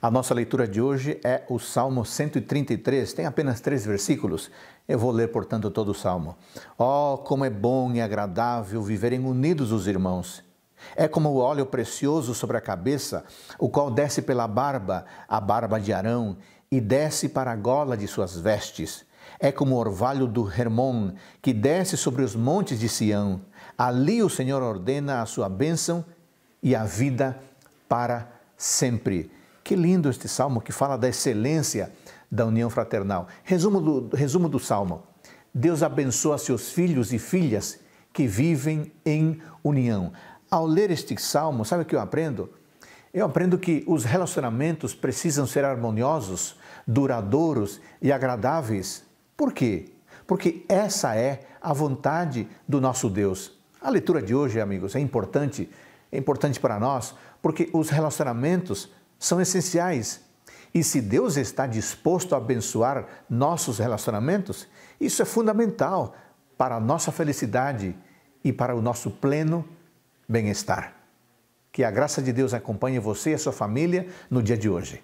A nossa leitura de hoje é o Salmo 133, tem apenas três versículos. Eu vou ler, portanto, todo o salmo. Oh, como é bom e agradável viverem unidos os irmãos. É como o óleo precioso sobre a cabeça, o qual desce pela barba, a barba de Arão, e desce para a gola de suas vestes. É como o orvalho do Hermon, que desce sobre os montes de Sião. Ali o Senhor ordena a sua bênção e a vida para sempre. Que lindo este salmo que fala da excelência da união fraternal. Resumo do, resumo do salmo: Deus abençoa seus filhos e filhas que vivem em união. Ao ler este salmo, sabe o que eu aprendo? Eu aprendo que os relacionamentos precisam ser harmoniosos, duradouros e agradáveis. Por quê? Porque essa é a vontade do nosso Deus. A leitura de hoje, amigos, é importante, é importante para nós, porque os relacionamentos são essenciais. E se Deus está disposto a abençoar nossos relacionamentos, isso é fundamental para a nossa felicidade e para o nosso pleno bem-estar. Que a graça de Deus acompanhe você e a sua família no dia de hoje.